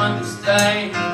understand